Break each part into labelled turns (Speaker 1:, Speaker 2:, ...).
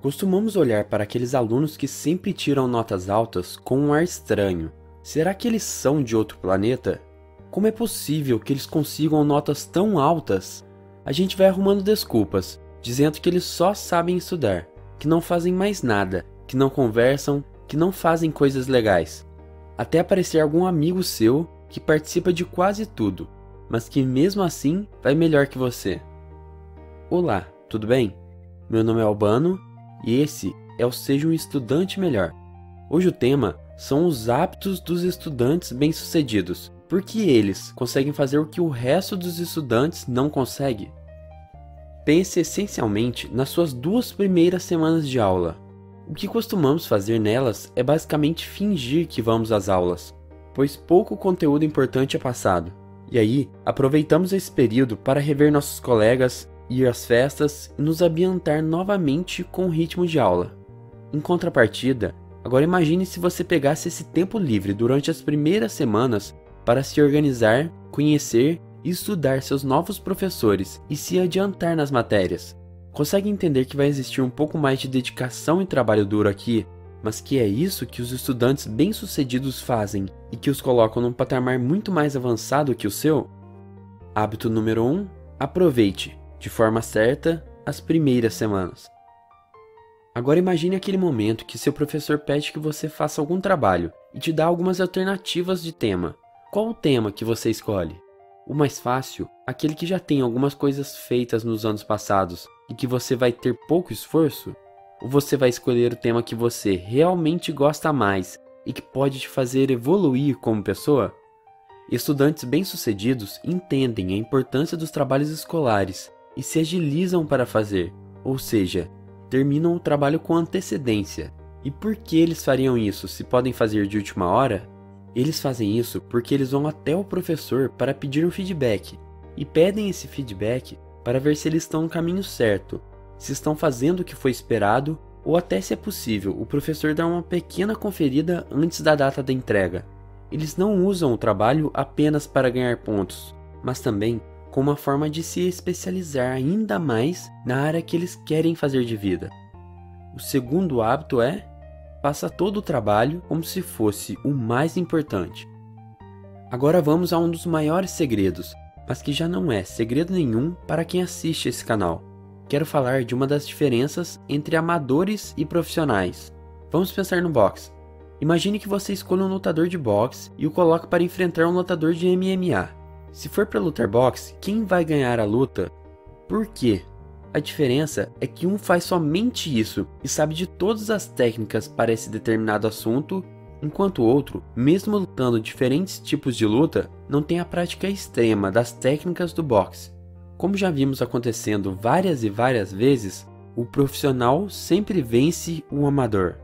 Speaker 1: Costumamos olhar para aqueles alunos que sempre tiram notas altas com um ar estranho. Será que eles são de outro planeta? Como é possível que eles consigam notas tão altas? A gente vai arrumando desculpas, dizendo que eles só sabem estudar, que não fazem mais nada, que não conversam, que não fazem coisas legais. Até aparecer algum amigo seu que participa de quase tudo, mas que mesmo assim vai melhor que você. Olá, tudo bem? Meu nome é Albano e esse é o Seja um Estudante Melhor. Hoje o tema são os hábitos dos estudantes bem-sucedidos. Porque eles conseguem fazer o que o resto dos estudantes não consegue? Pense essencialmente nas suas duas primeiras semanas de aula. O que costumamos fazer nelas é basicamente fingir que vamos às aulas, pois pouco conteúdo importante é passado. E aí, aproveitamos esse período para rever nossos colegas, ir às festas e nos ambientar novamente com o ritmo de aula. Em contrapartida, agora imagine se você pegasse esse tempo livre durante as primeiras semanas para se organizar, conhecer e estudar seus novos professores e se adiantar nas matérias. Consegue entender que vai existir um pouco mais de dedicação e trabalho duro aqui, mas que é isso que os estudantes bem-sucedidos fazem e que os colocam num patamar muito mais avançado que o seu? Hábito número 1: um, aproveite de forma certa, as primeiras semanas. Agora imagine aquele momento que seu professor pede que você faça algum trabalho e te dá algumas alternativas de tema. Qual o tema que você escolhe? O mais fácil, aquele que já tem algumas coisas feitas nos anos passados e que você vai ter pouco esforço? Ou você vai escolher o tema que você realmente gosta mais e que pode te fazer evoluir como pessoa? Estudantes bem-sucedidos entendem a importância dos trabalhos escolares e se agilizam para fazer, ou seja, terminam o trabalho com antecedência. E por que eles fariam isso se podem fazer de última hora? Eles fazem isso porque eles vão até o professor para pedir um feedback e pedem esse feedback para ver se eles estão no caminho certo, se estão fazendo o que foi esperado ou até se é possível o professor dar uma pequena conferida antes da data da entrega. Eles não usam o trabalho apenas para ganhar pontos, mas também como uma forma de se especializar ainda mais na área que eles querem fazer de vida. O segundo hábito é faça todo o trabalho como se fosse o mais importante. Agora vamos a um dos maiores segredos, mas que já não é segredo nenhum para quem assiste esse canal. Quero falar de uma das diferenças entre amadores e profissionais. Vamos pensar no boxe. Imagine que você escolha um lutador de boxe e o coloque para enfrentar um lutador de MMA. Se for para lutar boxe, quem vai ganhar a luta? Por quê? A diferença é que um faz somente isso e sabe de todas as técnicas para esse determinado assunto, enquanto o outro, mesmo lutando diferentes tipos de luta, não tem a prática extrema das técnicas do boxe. Como já vimos acontecendo várias e várias vezes, o profissional sempre vence o amador.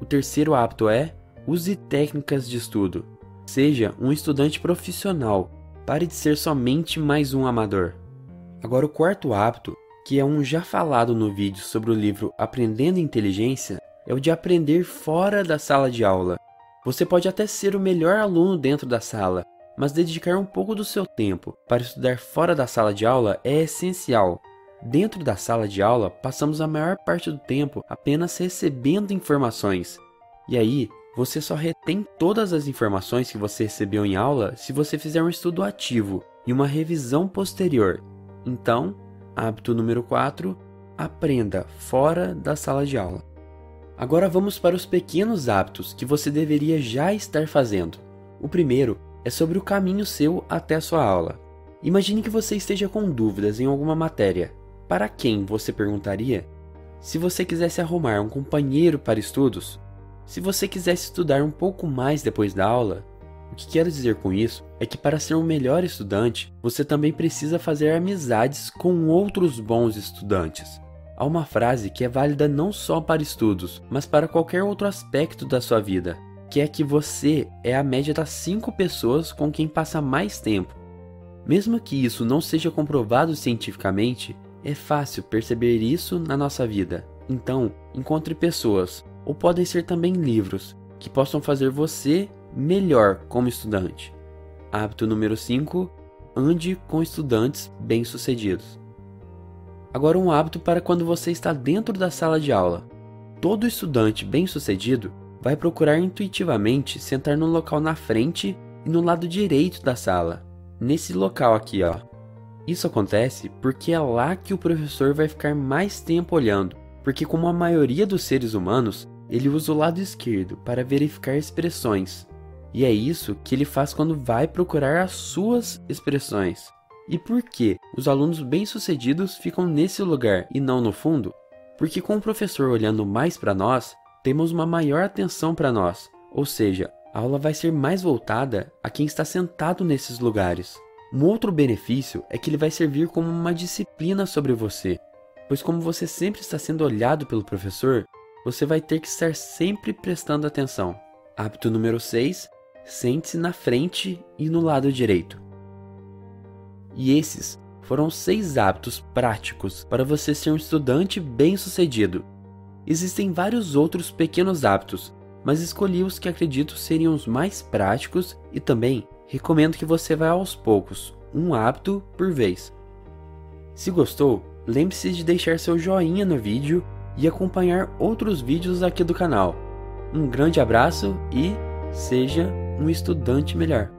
Speaker 1: O terceiro hábito é use técnicas de estudo. Seja um estudante profissional Pare de ser somente mais um amador. Agora, o quarto hábito, que é um já falado no vídeo sobre o livro Aprendendo Inteligência, é o de aprender fora da sala de aula. Você pode até ser o melhor aluno dentro da sala, mas dedicar um pouco do seu tempo para estudar fora da sala de aula é essencial. Dentro da sala de aula, passamos a maior parte do tempo apenas recebendo informações. E aí, você só retém todas as informações que você recebeu em aula se você fizer um estudo ativo e uma revisão posterior. Então, hábito número 4: aprenda fora da sala de aula. Agora vamos para os pequenos hábitos que você deveria já estar fazendo. O primeiro é sobre o caminho seu até a sua aula. Imagine que você esteja com dúvidas em alguma matéria. Para quem você perguntaria? Se você quisesse arrumar um companheiro para estudos, se você quisesse estudar um pouco mais depois da aula, o que quero dizer com isso é que para ser um melhor estudante, você também precisa fazer amizades com outros bons estudantes. Há uma frase que é válida não só para estudos, mas para qualquer outro aspecto da sua vida, que é que você é a média das 5 pessoas com quem passa mais tempo. Mesmo que isso não seja comprovado cientificamente, é fácil perceber isso na nossa vida. Então, encontre pessoas ou podem ser também livros que possam fazer você melhor como estudante. Hábito número 5: ande com estudantes bem-sucedidos. Agora, um hábito para quando você está dentro da sala de aula. Todo estudante bem-sucedido vai procurar intuitivamente sentar no local na frente e no lado direito da sala, nesse local aqui, ó. Isso acontece porque é lá que o professor vai ficar mais tempo olhando, porque como a maioria dos seres humanos, ele usa o lado esquerdo para verificar expressões. E é isso que ele faz quando vai procurar as suas expressões. E por que os alunos bem-sucedidos ficam nesse lugar e não no fundo? Porque com o professor olhando mais para nós, temos uma maior atenção para nós, ou seja, a aula vai ser mais voltada a quem está sentado nesses lugares. Um outro benefício é que ele vai servir como uma disciplina sobre você, pois como você sempre está sendo olhado pelo professor, você vai ter que estar sempre prestando atenção. Hábito número 6: sente-se na frente e no lado direito. E esses foram seis hábitos práticos para você ser um estudante bem-sucedido. Existem vários outros pequenos hábitos, mas escolhi os que acredito seriam os mais práticos e também recomendo que você vá aos poucos, um hábito por vez. Se gostou, lembre-se de deixar seu joinha no vídeo e acompanhar outros vídeos aqui do canal. Um grande abraço e seja um estudante melhor.